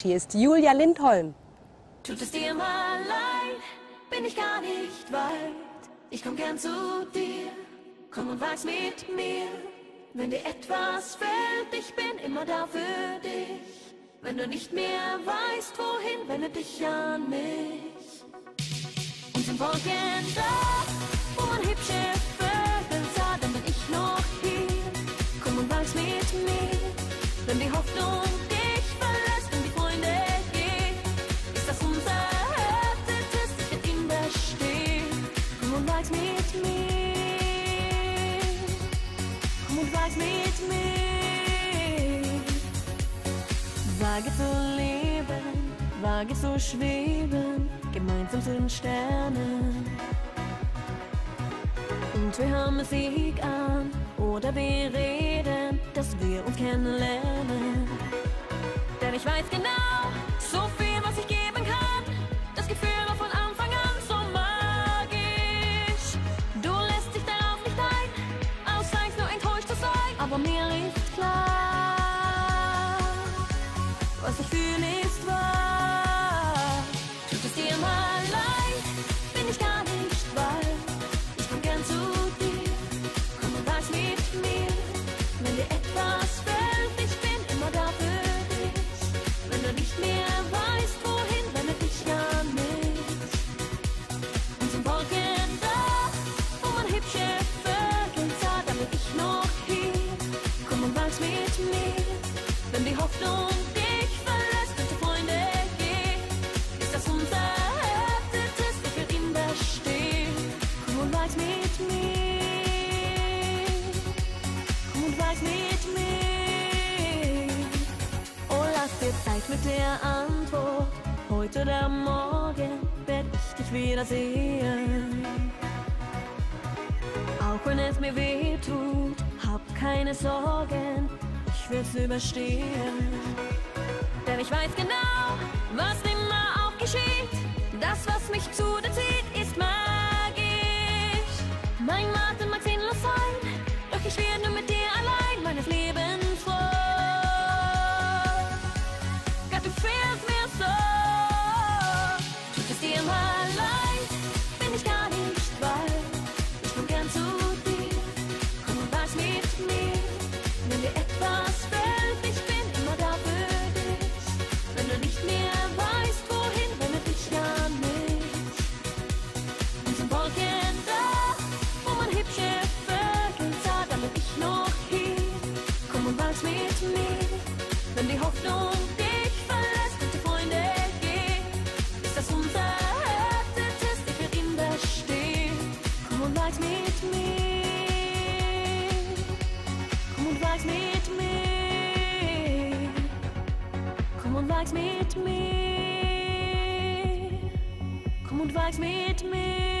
Hier ist Julia Lindholm. Tut es dir mal leid, bin ich gar nicht weit. Ich komm gern zu dir, komm und wag's mit mir. Wenn dir etwas fällt, ich bin immer da für dich. Wenn du nicht mehr weißt, wohin, wende dich an mich. Und sind Wolken da, wo man hübsche Vögel sah, dann bin ich noch hier. Komm und wag's mit mir, wenn die Hoffnung Wage zu leben, wage zu schweben, gemeinsam zu den Sternen. Und wir haben Musik an oder wir reden, dass wir uns kennenlernen. Denn ich weiß genau, so viel, Aber mir ist klar, was ich fühle ist wahr. Und wag's mit mir. Oh, lass dir Zeit mit der Antwort. Heute oder morgen werd ich dich wiedersehen. Auch wenn es mir weh tut, hab keine Sorgen, ich will's überstehen. Denn ich weiß genau, was immer auch geschieht. Das, was mich zu dir zieht, hübsche Vögel sah, dann ich noch hier. Komm und wag's mit mir. Wenn die Hoffnung dich verlässt und Freunde gehen, ist das unser Herzenstes, ich will ihn bestehen. Komm und wag's mit mir. Komm und wag's mit mir. Komm und wag's mit mir.